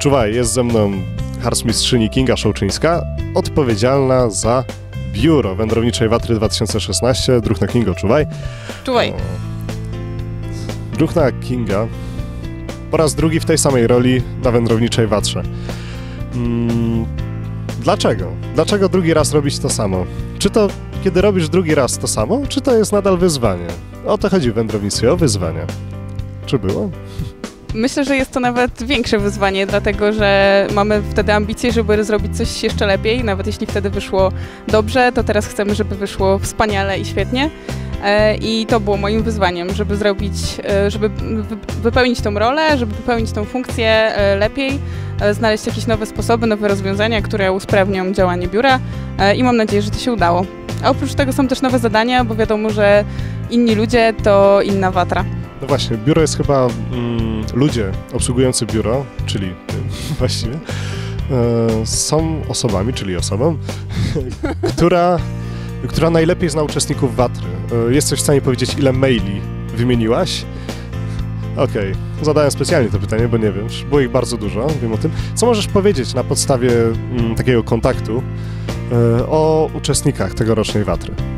Czuwaj, jest ze mną harcmistrzyni Kinga Szołczyńska, odpowiedzialna za biuro Wędrowniczej Watry 2016, Druhna Kingo, czuwaj. Czuwaj. Druhna Kinga po raz drugi w tej samej roli na Wędrowniczej Watrze. Mm, dlaczego? Dlaczego drugi raz robić to samo? Czy to, kiedy robisz drugi raz to samo, czy to jest nadal wyzwanie? O to chodzi w wędrownictwie, o wyzwanie. Czy było? Myślę, że jest to nawet większe wyzwanie, dlatego że mamy wtedy ambicje, żeby zrobić coś jeszcze lepiej. Nawet jeśli wtedy wyszło dobrze, to teraz chcemy, żeby wyszło wspaniale i świetnie. E, I to było moim wyzwaniem, żeby zrobić, e, żeby wypełnić tą rolę, żeby wypełnić tą funkcję e, lepiej, znaleźć jakieś nowe sposoby, nowe rozwiązania, które usprawnią działanie biura i mam nadzieję, że to się udało. A oprócz tego są też nowe zadania, bo wiadomo, że inni ludzie to inna watra. No właśnie, biuro jest chyba mm, ludzie obsługujący biuro, czyli właściwie, e, są osobami, czyli osobą, która, która najlepiej zna uczestników Watry. E, jesteś w stanie powiedzieć, ile maili wymieniłaś? Okej, okay. zadałem specjalnie to pytanie, bo nie wiem, było ich bardzo dużo, wiem o tym. Co możesz powiedzieć na podstawie mm, takiego kontaktu e, o uczestnikach tegorocznej Watry?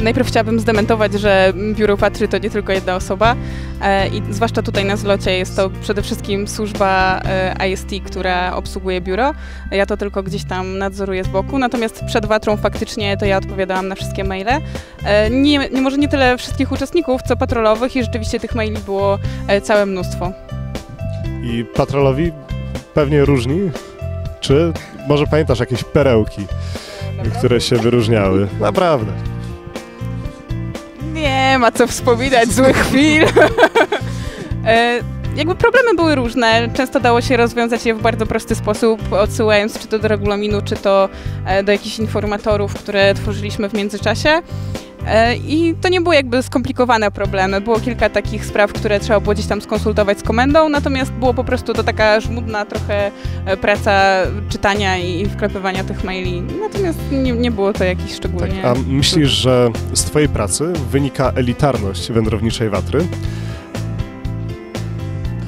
Najpierw chciałabym zdementować, że biuro Patry to nie tylko jedna osoba e, i zwłaszcza tutaj na zlocie jest to przede wszystkim służba e, IST, która obsługuje biuro. Ja to tylko gdzieś tam nadzoruję z boku, natomiast przed Watrą faktycznie to ja odpowiadałam na wszystkie maile. E, nie, nie może nie tyle wszystkich uczestników, co patrolowych i rzeczywiście tych maili było całe mnóstwo. I patrolowi pewnie różni? Czy może pamiętasz jakieś perełki, które się wyróżniały? Naprawdę nie ma co wspominać złych chwil. e, jakby problemy były różne. Często dało się rozwiązać je w bardzo prosty sposób, odsyłając czy to do regulaminu, czy to e, do jakichś informatorów, które tworzyliśmy w międzyczasie. E, I to nie były jakby skomplikowane problemy. Było kilka takich spraw, które trzeba było gdzieś tam skonsultować z komendą, natomiast było po prostu to taka żmudna trochę e, praca czytania i wklepywania tych maili. Natomiast nie, nie było to jakiś szczególnie... Tak, a myślisz, że z Twojej pracy wynika elitarność wędrowniczej watry?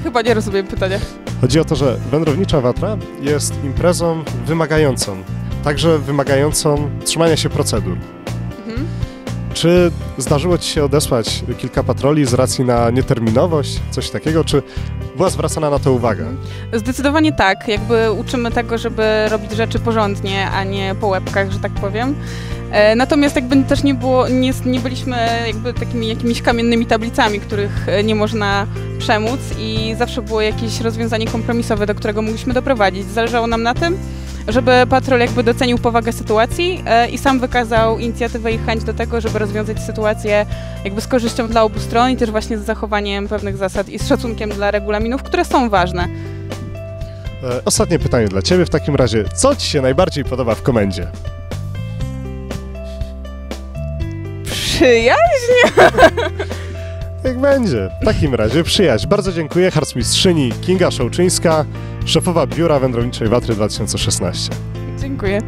Chyba nie rozumiem pytania. Chodzi o to, że wędrownicza watra jest imprezą wymagającą, także wymagającą trzymania się procedur. Czy zdarzyło Ci się odesłać kilka patroli z racji na nieterminowość, coś takiego, czy była zwracana na to uwaga? Zdecydowanie tak. Jakby uczymy tego, żeby robić rzeczy porządnie, a nie po łebkach, że tak powiem. E, natomiast jakby też nie było, nie, nie byliśmy jakby takimi jakimiś kamiennymi tablicami, których e, nie można przemóc i zawsze było jakieś rozwiązanie kompromisowe, do którego mogliśmy doprowadzić. Zależało nam na tym, żeby patrol jakby docenił powagę sytuacji e, i sam wykazał inicjatywę i chęć do tego, żeby rozwiązać sytuację jakby z korzyścią dla obu stron i też właśnie z zachowaniem pewnych zasad i z szacunkiem dla regulaminów, które są ważne. E, ostatnie pytanie dla Ciebie w takim razie. Co Ci się najbardziej podoba w komendzie? Przyjaźń? Jak będzie. W takim razie przyjaźń. Bardzo dziękuję. Harcmistrzyni Kinga Szołczyńska, szefowa Biura Wędrowniczej Watry 2016. Dziękuję.